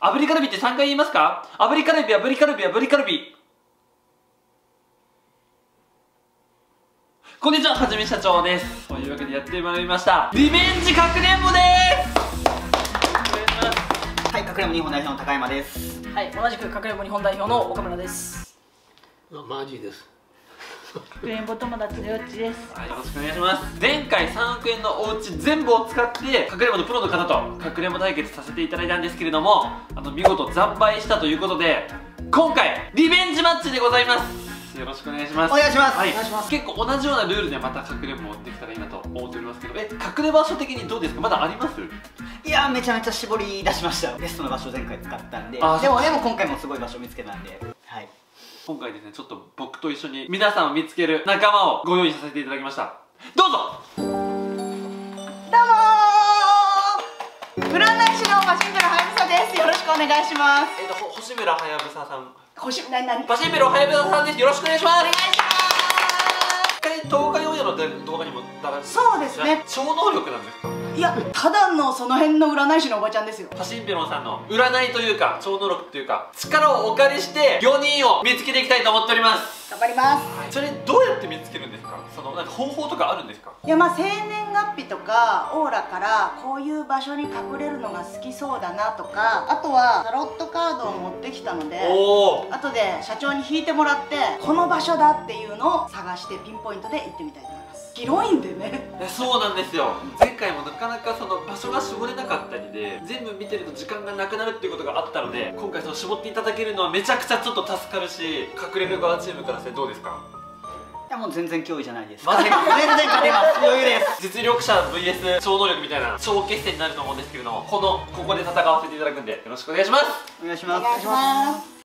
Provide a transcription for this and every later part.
炙りカルビって3回言いますか？炙りカルビ炙りカルビ炙りカルビこんにちははじめ社長ですというわけでやってまいりましたリベンジかくれんぼですはい、かくれんぼ日本代表の高山です。はい、同じくかくれんぼ日本代表の岡村です。マジです。かくれんぼ友達のよっちです。はい、よろしくお願いします。前回3億円のお家全部を使ってかくれんぼのプロの方とかくれんぼ対決させていただいたんですけれどもあの見事惨敗したということで今回リベンジマッチでございます。よろしくお願いします。お願いします。はい。お願いします。結構同じようなルールでまたかくれんぼできたらいいなと思っておりますけどえ隠れ場所的にどうですか？まだあります？いやー、めちゃめちゃ絞り出しました。ベストの場所前回使ったんで。であも、でも今回もすごい場所見つけたんで。はい。今回ですねちょっと僕と一緒に皆さんを見つける仲間をご用意させていただきました。どうぞ。どうもー。占い師のマシンベルはやぶさです。よろしくお願いします。えっとほ星村はやぶささん。星なになにバシンベロはやぶささんです。よろしくお願いします。お願いしますの動画にもそうですね超能力なんですかいやただのその辺の占い師のおばちゃんですよ。パシンペロンさんの占いというか超能力というか力をお借りして4人を見つけていきたいと思っております。頑張ります。それどうやって見つけるんですか？そのなんか方法とかあるんですか？いやまあ生年月日とかオーラからこういう場所に隠れるのが好きそうだなとかあとはタロットカードを持ってきたので後で社長に引いてもらってこの場所だっていうのを探してピンポイントで行ってみたいと思います広いんでねそうなんですよ前回もなかなかその場所が絞れなかったりで全部見てると時間がなくなるっていうことがあったので今回その絞っていただけるのはめちゃくちゃちょっと助かるし隠れる側チームからしてどうですか？いや、もう全然脅威じゃないです。マジで全然勝てま す。余裕です。実力者 VS 超能力みたいな超決戦になると思うんですけれどもこのここで戦わせていただくんでよろしくお願いしますお願いしおます。願いします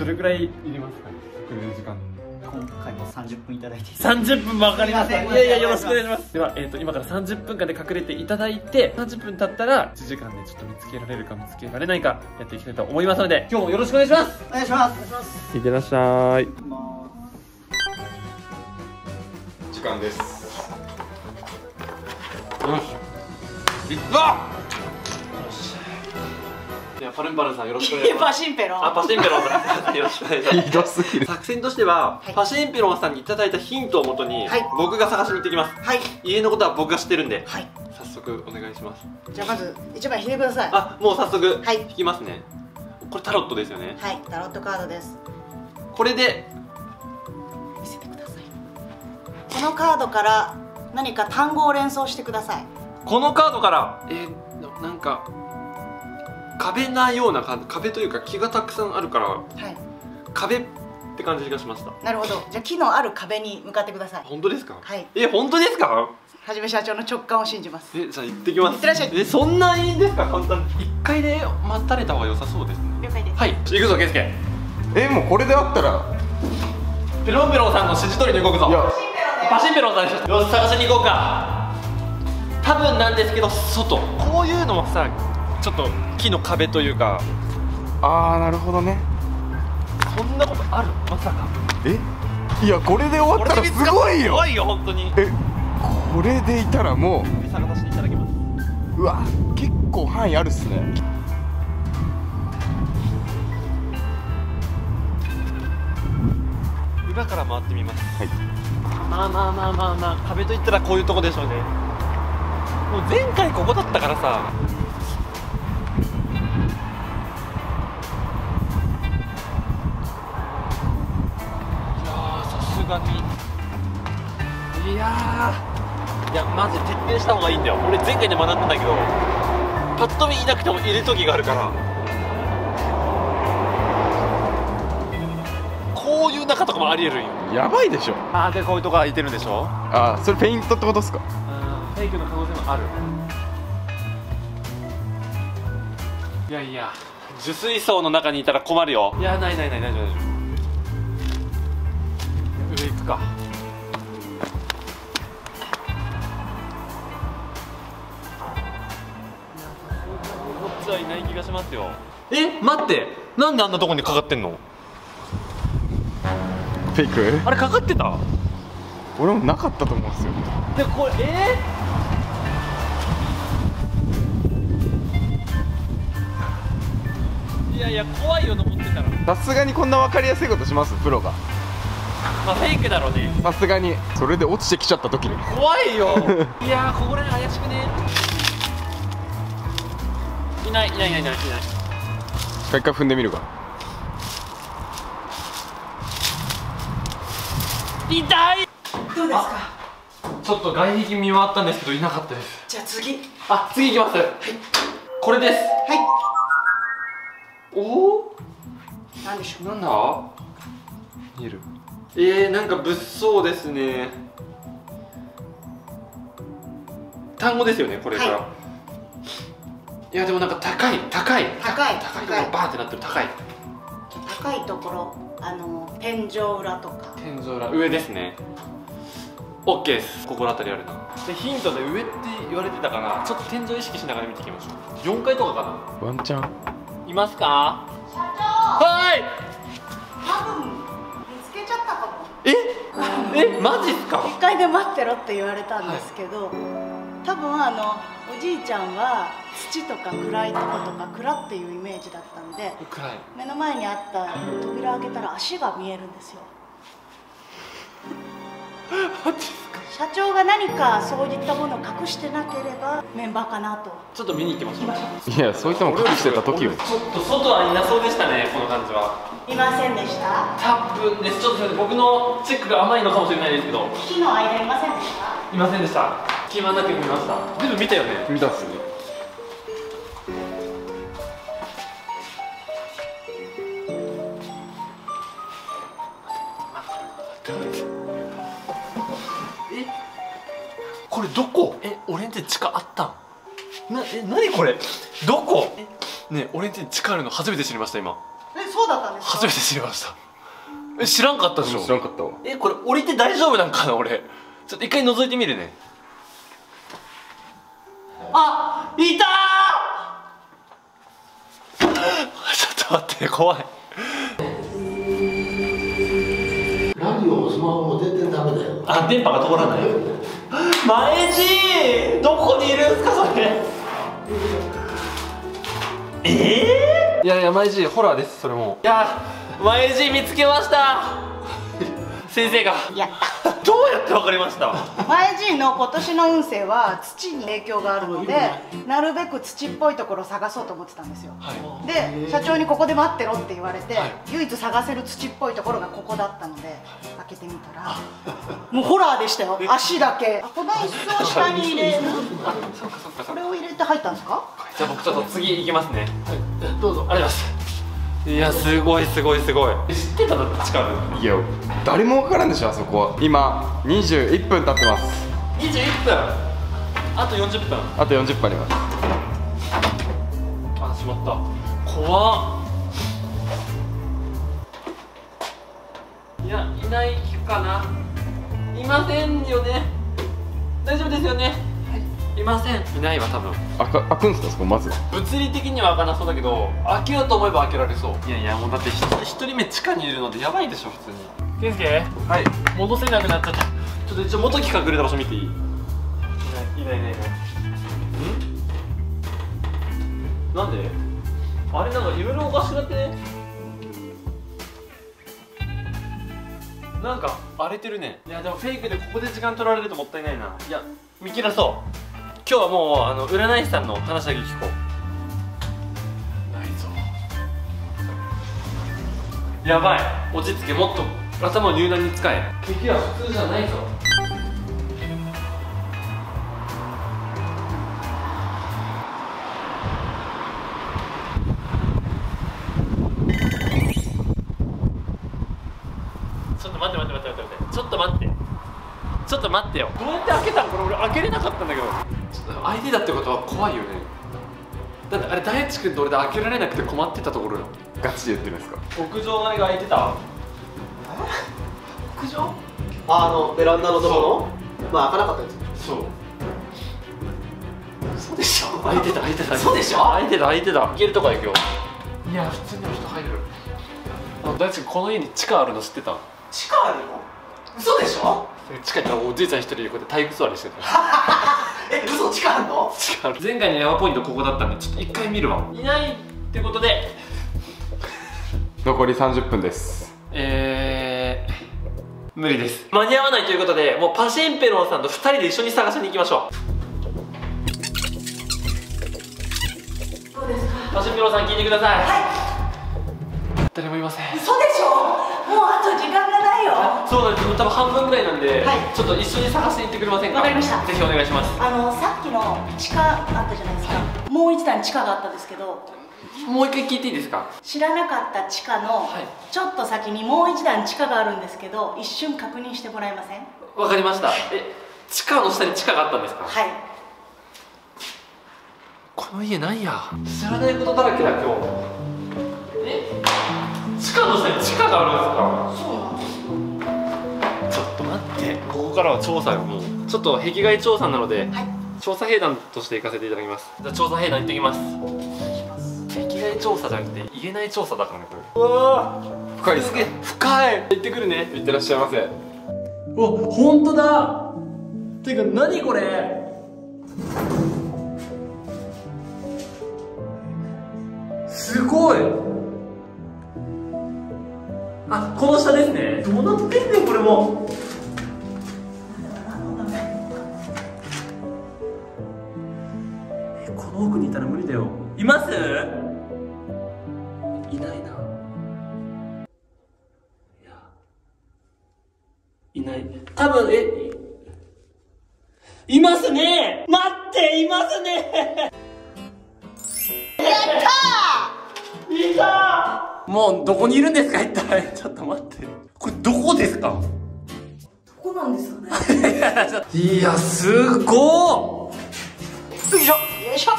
どれくらいいりますか隠れる時間今回も30分いただいて。30分もかかりました。すいません。いやいやよろしくお願いします。では、えー、と今から30分間で隠れていただいて30分経ったら1時間でちょっと見つけられるか見つけられないかやっていきたいと思いますので。今日もよろしくお願いします。お願いします。いってらっしゃい。時間です。よし。いくぞではパルンパルンさんよろしくお願いしパます。シンペロン。あパシンペロンさん。よろしくお願いします。ひどすぎる。作戦としては、はい。パシンペロンさんにいただいたヒントをもとに、はい。僕が探しに行ってきます。はい。家のことは僕が知ってるんではい。早速お願いします。じゃあまず一枚引いてください。あもう早速はい。引きますね。これタロットですよね。はい。タロットカードです。これで見せてください。このカードから何か単語を連想してください。このカードからえーななんか壁なような感じ壁というか木がたくさんあるからはい。壁って感じがしました。なるほど。じゃあ木のある壁に向かってください。本当ですか？はい。え本当ですか？はじめ社長の直感を信じます。えじゃあ行ってきます。いってらっしゃい。えそんないいんですか？簡単に。一回で待たれた方が良さそうですね。了解です。はい。行くぞケイスケえもうこれであったら。ペロンペロンさんの指示通りに動くぞ。いや。パシンペロンさんですよし探しに行こうか。多分なんですけど外。こういうのもさちょっと木の壁というか。あーなるほどね。そんなことある？まさか。え？いやこれで終わったらすごいよ。すごいよ本当に。えこれでいたらも探させていただきます。ううわ結構範囲あるっすね。裏から回ってみます。はい。まあまあまあまあまあ壁といったらこういうとこでしょうね。もう前回ここだったからさいやマジ徹底した方がいいんだよ。俺前回で学んだんだけどパッと見いなくてもいる時があるから。こういう中とかもありえるんよ。やばいでしょ。ああでこういうとこ空いてるんでしょ？あーそれペイントってことっすか？うんフェイクの可能性もある。いやいや受水槽の中にいたら困るよ。いやないないない大丈夫大丈夫気がしますよ。え待って。なんであんなとこにかかってんの？フェイク？あれかかってた？俺もなかったと思うんですよ。でこれえ？ー、いやいや怖いよ登ってたら。さすがにこんな分かりやすいことします？プロが。まあフェイクだろうね。さすがに。それで落ちてきちゃった時に。怖いよ。いやこれ怪しくね？いないいないいないいないいない。一回踏んでみるか。痛い！どうですか？ちょっと外壁見回ったんですけどいなかったです。じゃあ次。あ次行きます。はい。これです。はい。おお何でしょう？なんだ？見える。えー、なんか物騒ですね単語ですよねこれから、、はいやでもなんか高い高い。高い高い。ところバーンってなってる高い。高いところあの天井裏とか。天井裏上ですね。OK です。心当たりあるな。でヒントで上って言われてたからちょっと天井意識しながら見ていきましょう。4階とかかワンチャン。ないますか？はい！多分見つけちゃったかも。え？え？マジっすか？1階で待ってろって言われたんですけど、多分あのおじいちゃんは土とか暗いとことか暗っていうイメージだったんで暗い。目の前にあった扉開けたら足が見えるんですよ。社長が何かそういったものを隠してなければメンバーかなと。ちょっと見に行きましょう。いやそういったもん隠してた時よちょっと外はいなそうでしたねこの感じは。いませんでした？多分です。ちょっとすいません僕のチェックが甘いのかもしれないですけど。木の間いませんでした？いませんでした。気まなく見ました。全部見たよね。見たっすねどこ？え俺んち地下あったん？なえ何これ？どこ？え？ね俺んちに地下あるの初めて知りました今。えそうだったんですか？初めて知りました。え知らんかったでしょ？知らんかったわ。えこれ降りて大丈夫なんかな俺。ちょっと一回覗いてみるね。あいたー！ちょっと待って怖いもスマホも全然ダメだよ。あ電波が通らない。前地どこにいるんすかそれ。ええいやいや前地ホラーですそれも。いや前地見つけました。先生が。いやどうやってわかりました？前陣の今年の運勢は土に影響があるのでなるべく土っぽいところを探そうと思ってたんですよ。はい。で社長にここで待ってろって言われて、はい。唯一探せる土っぽいところがここだったので開けてみたらもうホラーでしたよ。足だけ。あこの椅子を下に入れる。これを入れて入ったんですか？じゃあ僕ちょっと次行きますね。どうぞ。ありがとうございますいやすごいすごいすごい。知ってただって近く。いや誰も分からんでしょあそこは。今21分経ってます。21分。あと40分。あと40分あります。あしまった。怖っ。いやいないかな。いませんよね。大丈夫ですよね。はいいません。いないわ多分。開か開くんすかそこまず物理的には開かなそうだけど開けようと思えば開けられそう。いやいやもうだってひ一人目地下にいるのでやばいでしょ普通に。健介？はい。戻せなくなっちゃった。ちょっと一応元木隠れた場所見ていいいない？いないいないいない。ん？なんで？あれなんかいろいろおかしくなってね？なんか荒れてるね。いやでもフェイクでここで時間取られるともったいないな。いや見切らそう今日はもうあの占い師さんの話だけ聞こう。ないぞ。やばい。落ち着け。もっと頭を入念に使え。敵は普通じゃないぞ相手だってことは怖いよね。だってあれ大地君と俺で開けられなくて困ってたところよ。ガチで言ってるんですか。屋上のあれが開いてた？屋上？あのベランダのところまあ開かなかったです。そう。そうでしょ。開いてた開いてた。そうでしょ？開いてた開いてた。行けるとこ行くよ。いや普通に人入る。あの大地君この家に地下あるの知ってた？地下あるの？嘘でしょ？地下におじいちゃん一人でこうやって体育座りしてたえ嘘地下の？前回のヤバポイントここだったんでちょっと一回見るわ。いないってことで。残り30分です。えー、無理です。間に合わないということでもうパシンペロンさんと2人で一緒に探しに行きましょう。パシンペロンさん聞いてください。はい。誰もいません。嘘でしょ？もうあと時間がないよ。そうなんです多分半分ぐらいなんで、はい。ちょっと一緒に探しに行ってくれませんか？わかりました。ぜひお願いします。あのさっきの地下あったじゃないですか、もう一段地下があったんですけどもう一回聞いていいですか？知らなかった地下のはい。ちょっと先にもう一段地下があるんですけど一瞬確認してもらえません？わかりました。え地下の下に地下があったんですか？はい。この家なんや。知らないことだらけだ今日。え地下の下に地下があるんですか？ちょっと待って。ここからは調査よもう。ちょっと壁外調査なので、はい。調査兵団として行かせていただきます。じゃあ調査兵団行ってきます。壁外調査じゃなくて言えない調査だからねこれ。うわ深いですか？深い。行ってくるね。いってらっしゃいませ。お本当だ。てか何これ？すごいあこの下ですね。どうなってんねんこれも。えこの奥にいたら無理だよ。います？いないな。いやいない。多分えいいますね。待っていますね。やったー！いたもうどこにいるんですか？一体。ちょっと待って。これどこですか？ここなんですよね？いやすごーよいしょよいしょ。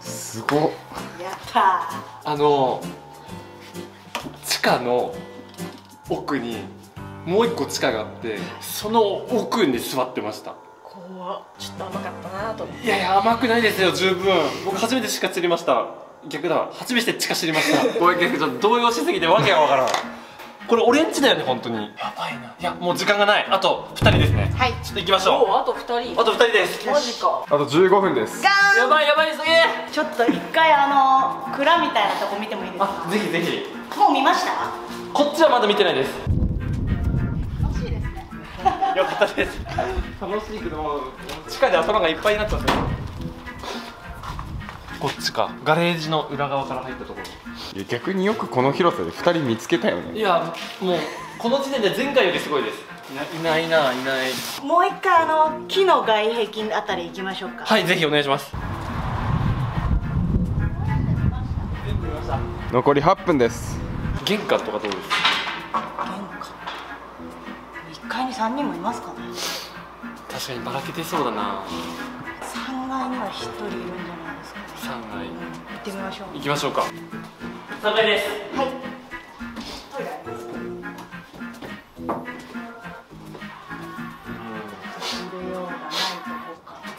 すごっ。やったあの地下の奥にもう一個地下があってその奥に座ってました。怖っ。ちょっと甘かったなと思って。いやいや甘くないですよ十分。僕初めて地下知りました逆だ初めて地下知りました。ごめん逆ちょっと動揺しすぎてわけがわからん。これ俺んちだよね本当に。やばいな。いやもう時間がない。あと2人ですね。はい。ちょっと行きましょう。おあと2人。あと2人です。マジか。あと15分です。ガーやばいやばいすげ。えンちょっと一回あの蔵みたいなとこ見てもいいですか？あぜひぜひ。もう見ました？こっちはまだ見てないです。楽しいですね。よかったです。楽しいけども地下で頭がいっぱいになっちゃったこっちか。ガレージの裏側から入ったところ。いや逆によくこの広さで2人見つけたよいねやもうこの時点で前回よりすごいです。いないいないない。いないもう一回あの木の外壁あたり行きましょうか。はいぜひお願いします。残り8分です。玄関とかどうです？玄関？一階に三人もいますかね？確かにばらけてそうだな。三階には一人いるんじゃない？ですかね3階行ってみましょう。行きましょうか。3階です。はい。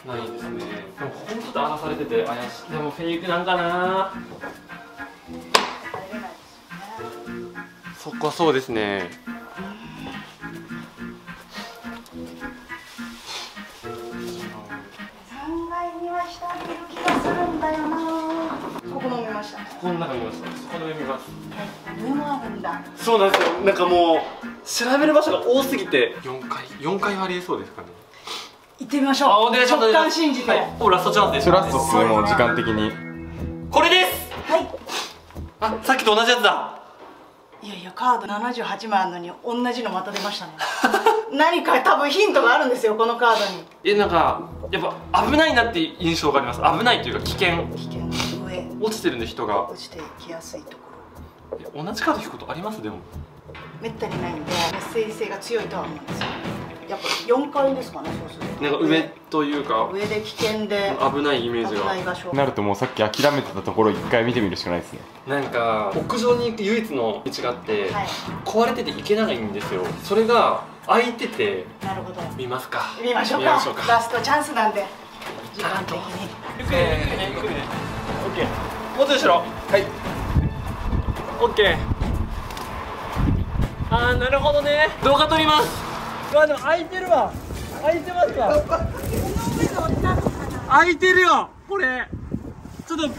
ないですね。でもほんと荒らされてて怪しい。でもフェイクなんかなそこはそうですねます。上もあるんだ。そうなんですよ。なんかもう調べる場所が多すぎて。4階4階はありえそうですかね。行ってみましょう。あお願いします。直感信じて。はい、もうラストチャンスです。ラストっすねもう時間的に。これです。はい。あさっきと同じやつだ。いやいやカード78枚あるのに同じのまた出ましたね。何か多分ヒントがあるんですよこのカードに。えなんかやっぱ危ないなっていう印象があります。危ないというか危険。危険。上。落ちてるんで人が。落ちてきやすいとこ。ろえ同じカード引くことあります？でも。めったにないんでメッセージ性が強いとは思うんですよ。やっぱ4階ですかねそうすると。なんか上というか上で危険で危ないイメージ危がない場所。なるともうさっき諦めてたところ一回見てみるしかないですね。なんか屋上に行く唯一の道があって、はい。壊れてて行けないんですよ。それが開いててなるほど。見ますか。見ましょうか。ラストチャンスなんで。時間的に。ゆっくりねゆっくりねゆっくりねオッケー。もうちょい後ろ。はいオッケーあーなるほどね。動画撮ります。うわでも開いてるわ。開いてますわ。開いてるよ。これ。ちょっと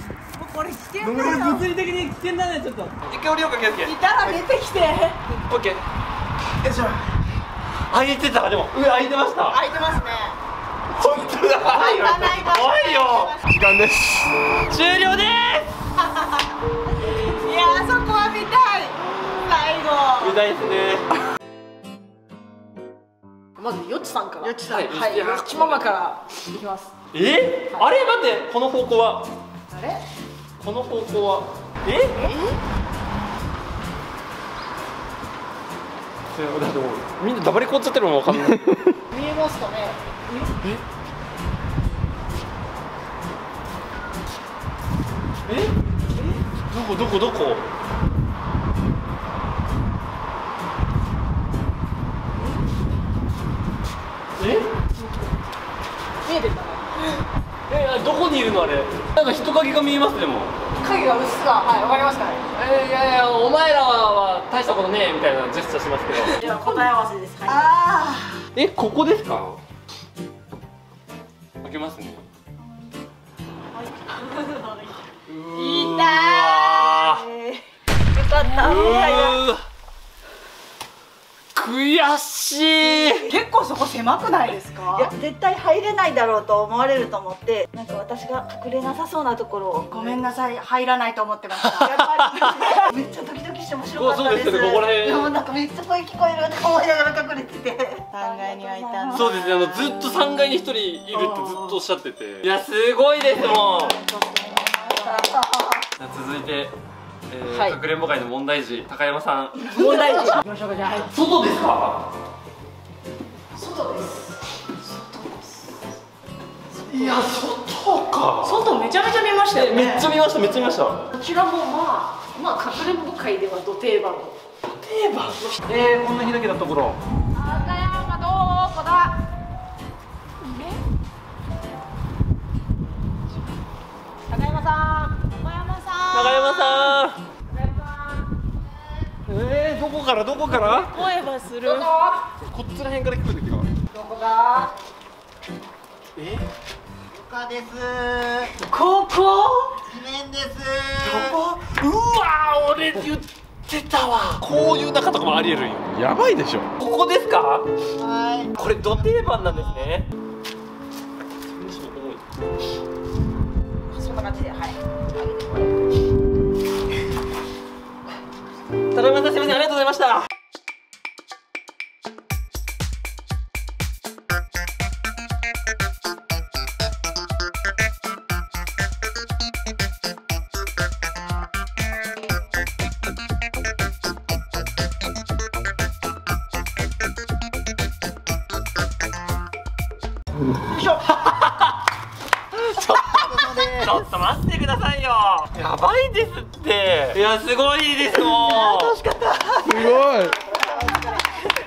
これ危険これ物理的に危険だねちょっと。一回降りようか気をつけいたら出てきて。オッケーよいしょ。開いてた。でも上開いてました。開いてますね。本当だ。開かない場所怖いよ。時間です。終了でい見たいですね。まずよっちさんから。よっちさん。はい。はい。よっちママから。いきます。え？あれ？待って。この方向は？あれ？この方向は？え？え？だってもうみんな黙りこっちゃってるわかんない。見えますかね？え？どこ？どこ？どこ？影が見えますでも。影がうっすらはいわかりますかねえいやいやお前らは大したことねえみたいなジェスチャーしますけど。では答え合わせですはい。あえここですか？開けますね。い。たーよかった。うー悔しい。結構そこ狭くないですか？いや絶対入れないだろうと思われると思ってなんか私が隠れなさそうなところを。ごめんなさい。入らないと思ってました。やっぱり。めっちゃドキドキして面白かったです。そうですよねここら辺。でもなんかめっちゃ声聞こえるって思いながら隠れてて。3階にはいたんだ。そうですねあのずっと3階に1人いるってずっとおっしゃってて。いやすごいですもんじゃあ続いて、えーはい。かくれんぼ界の問題児高山さん。問題児。いきましょうかじゃあ。はい外ですか？外です。いや外か。外めちゃめちゃ見ましたよね。めっちゃ見ましためっちゃ見ました。こちらもまあまあかくれんぼ界ではど定番の。定番？えー、こんな開けたところから？どこから？声はする。こ？っちら辺から聞こえてきたどこだえ？他です。ここ？地面です。うわー俺言ってたわ。こういう中とかもありえるんよ。やばいでしょ。ここですか？はい。これど定番なんですね。そんな感じではい高山さん。すみません。ありがとうございましたちょっと待ってくださいよ。やばいですって。いやすごいですもんすごい。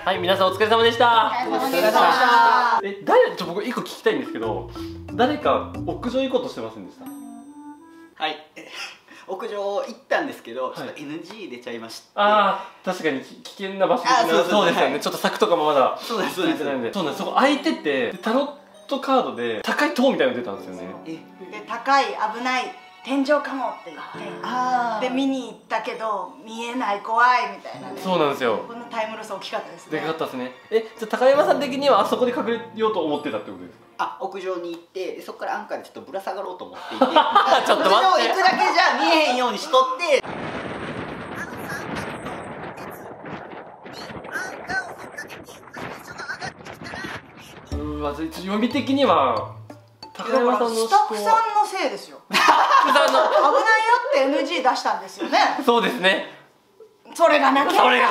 はい皆さんお疲れ様でした。お疲れ様でした。え誰ちょ僕一個聞きたいんですけど誰か屋上行こうとしてませんでした？はい。屋上行ったんですけど、い。ちょっと NG 出ちゃいまして。ああ確かにき危険な場所。そうそうそう。ですよね、はいちょっと柵とかもまだそうですついてないんで。そうなんです。そこ開いててでタロットカードで高い塔みたいなの出たんですよね。えで高い危ない天井かもって言って。あで見に行ったけど見えない怖いみたいなね。そうなんですよ。このタイムロス大きかったですね。でかかったですね。えじゃあ高山さん的にはあそこで隠れようと思ってたってことですか？あ屋上に行ってでそこからアンカーでちょっとぶら下がろうと思っていて。ちょっと待って。屋上行くだけじゃ見えへんようにしとってうーわじゃあ読み的には高山さんのスタッフさんのせいですよ。危ないよって NG 出したんですよね。そうですね。それがなければそれが